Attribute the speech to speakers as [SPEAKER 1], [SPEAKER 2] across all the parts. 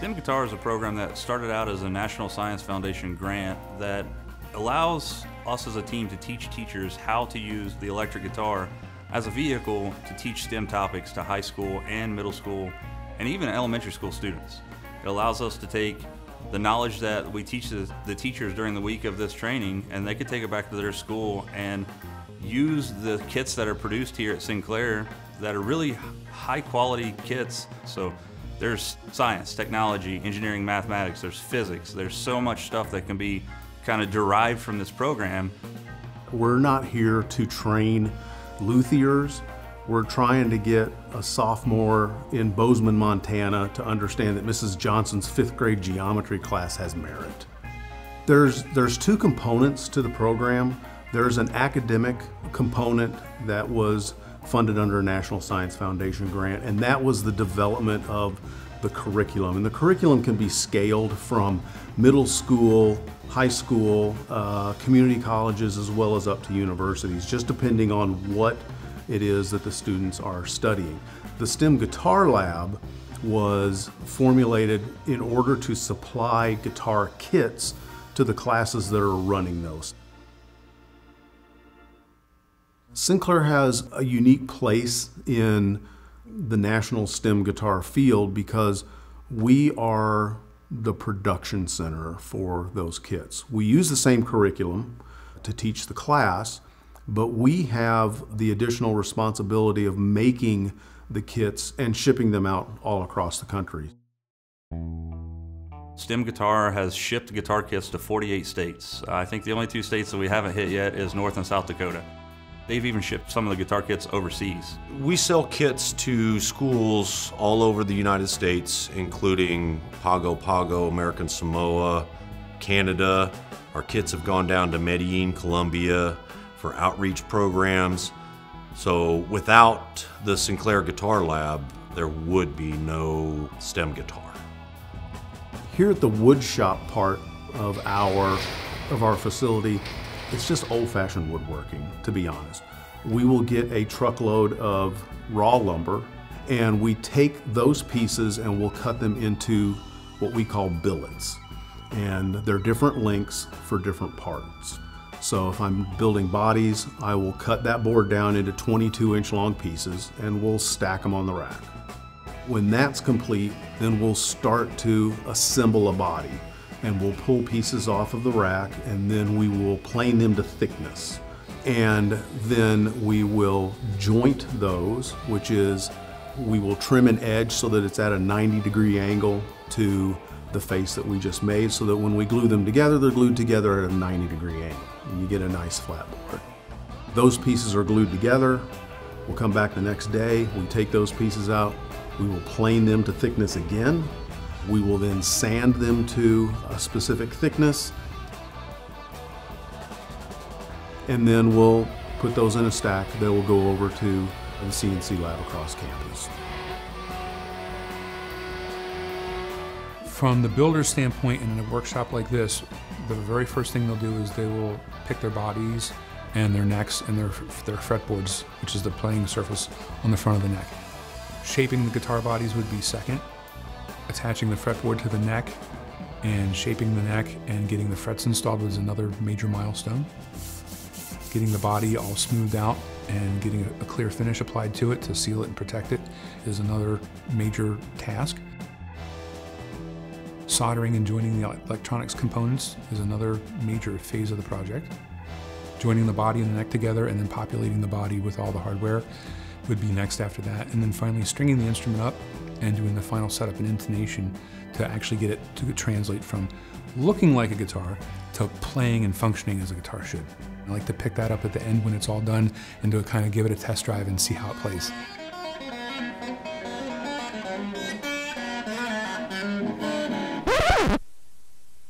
[SPEAKER 1] STEM Guitar is a program that started out as a National Science Foundation grant that allows us as a team to teach teachers how to use the electric guitar as a vehicle to teach STEM topics to high school and middle school and even elementary school students. It allows us to take the knowledge that we teach the, teachers during the week of this training and they could take it back to their school and use the kits that are produced here at Sinclair that are really high quality kits. So there's science, technology, engineering, mathematics, there's physics, there's so much stuff that can be kind of derived from this program.
[SPEAKER 2] We're not here to train luthiers. We're trying to get a sophomore in Bozeman, Montana to understand that Mrs. Johnson's fifth grade geometry class has merit. There's, there's two components to the program. There's an academic component that was funded under a National Science Foundation grant, and that was the development of the curriculum. And the curriculum can be scaled from middle school, high school, uh, community colleges, as well as up to universities, just depending on what it is that the students are studying. The STEM Guitar Lab was formulated in order to supply guitar kits to the classes that are running those. Sinclair has a unique place in the national STEM guitar field because we are the production center for those kits. We use the same curriculum to teach the class, but we have the additional responsibility of making the kits and shipping them out all across the country.
[SPEAKER 1] STEM Guitar has shipped guitar kits to 48 states. I think the only two states that we haven't hit yet is North and South Dakota. They've even shipped some of the guitar kits overseas.
[SPEAKER 3] We sell kits to schools all over the United States, including Pago Pago, American Samoa, Canada. Our kits have gone down to Medellin, Colombia for outreach programs. So without the Sinclair Guitar Lab, there would be no STEM guitar.
[SPEAKER 2] Here at the wood shop part of our, of our facility, it's just old-fashioned woodworking, to be honest. We will get a truckload of raw lumber and we take those pieces and we'll cut them into what we call billets. And they're different lengths for different parts. So if I'm building bodies, I will cut that board down into 22 inch long pieces and we'll stack them on the rack. When that's complete, then we'll start to assemble a body and we'll pull pieces off of the rack and then we will plane them to thickness. And then we will joint those, which is we will trim an edge so that it's at a 90 degree angle to the face that we just made so that when we glue them together, they're glued together at a 90 degree angle and you get a nice flat board. Those pieces are glued together. We'll come back the next day, we take those pieces out, we will plane them to thickness again, we will then sand them to a specific thickness. And then we'll put those in a stack that will go over to the CNC lab across campus.
[SPEAKER 4] From the builder's standpoint and in a workshop like this, the very first thing they'll do is they will pick their bodies and their necks and their, their fretboards, which is the playing surface on the front of the neck. Shaping the guitar bodies would be second attaching the fretboard to the neck and shaping the neck and getting the frets installed was another major milestone. Getting the body all smoothed out and getting a clear finish applied to it to seal it and protect it is another major task. Soldering and joining the electronics components is another major phase of the project. Joining the body and the neck together and then populating the body with all the hardware would be next after that. And then finally stringing the instrument up and doing the final setup and intonation to actually get it to translate from looking like a guitar to playing and functioning as a guitar should. I like to pick that up at the end when it's all done and to kind of give it a test drive and see how it plays.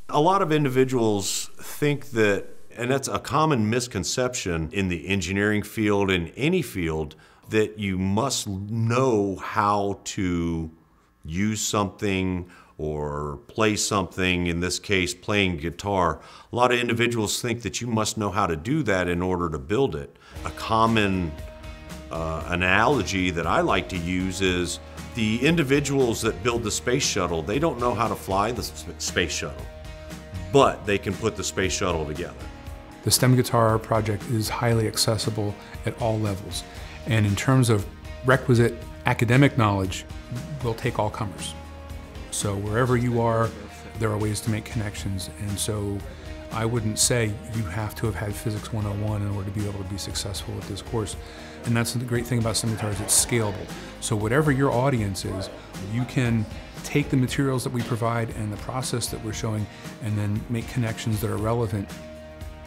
[SPEAKER 3] A lot of individuals think that, and that's a common misconception in the engineering field, in any field, that you must know how to use something or play something, in this case, playing guitar. A lot of individuals think that you must know how to do that in order to build it. A common uh, analogy that I like to use is The individuals that build the space shuttle, they don't know how to fly the space shuttle, but they can put the space shuttle together.
[SPEAKER 4] The STEM Guitar project is highly accessible at all levels. And in terms of requisite academic knowledge, we'll take all comers. So wherever you are, there are ways to make connections. And so I wouldn't say you have to have had Physics 101 in order to be able to be successful with this course. And that's the great thing about STEM Guitars, it's scalable. So whatever your audience is, you can take the materials that we provide and the process that we're showing and then make connections that are relevant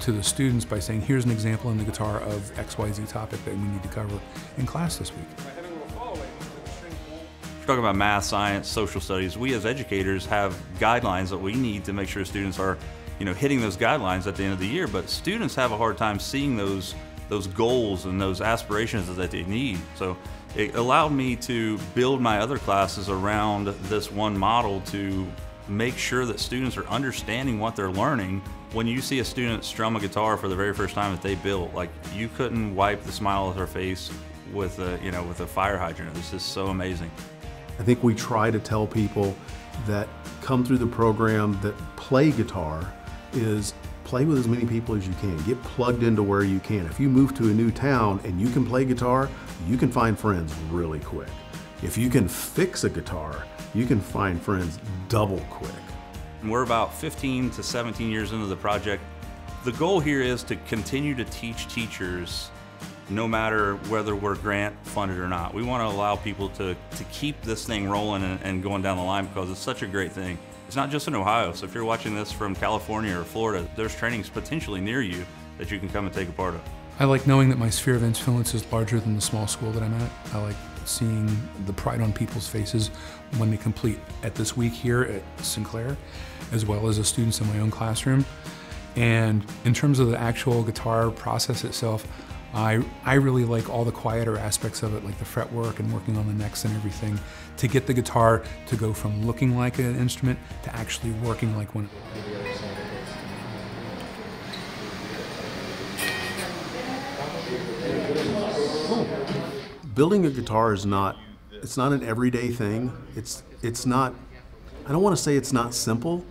[SPEAKER 4] to the students by saying, here's an example in the guitar of XYZ topic that we need to cover in class this week.
[SPEAKER 1] We're talking about math, science, social studies. We as educators have guidelines that we need to make sure students are, you know, hitting those guidelines at the end of the year. But students have a hard time seeing those those goals and those aspirations that they need. So it allowed me to build my other classes around this one model to make sure that students are understanding what they're learning. When you see a student strum a guitar for the very first time that they built, like you couldn't wipe the smile off their face with a, you know, with a fire hydrant. It's just so amazing.
[SPEAKER 2] I think we try to tell people that come through the program that play guitar is play with as many people as you can. Get plugged into where you can. If you move to a new town and you can play guitar, you can find friends really quick. If you can fix a guitar, you can find friends double quick.
[SPEAKER 1] We're about 15 to 17 years into the project. The goal here is to continue to teach teachers no matter whether we're grant funded or not. We want to allow people to, to keep this thing rolling and, and going down the line because it's such a great thing. It's not just in Ohio, so if you're watching this from California or Florida, there's trainings potentially near you that you can come and take a part of.
[SPEAKER 4] I like knowing that my sphere of influence is larger than the small school that I'm at. I like seeing the pride on people's faces when they complete at this week here at Sinclair, as well as the students in my own classroom. And in terms of the actual guitar process itself, I, I really like all the quieter aspects of it, like the fretwork and working on the necks and everything, to get the guitar to go from looking like an instrument to actually working like one.
[SPEAKER 2] Building a guitar is not it's not an everyday thing. It's it's not i don't want to say it's not simple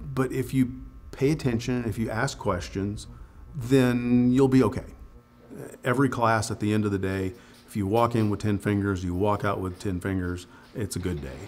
[SPEAKER 2] but if you pay attention if you ask questions then you'll be okay. Every class at the end of the day if you walk in with 10 fingers you walk out with 10 fingers it's a good day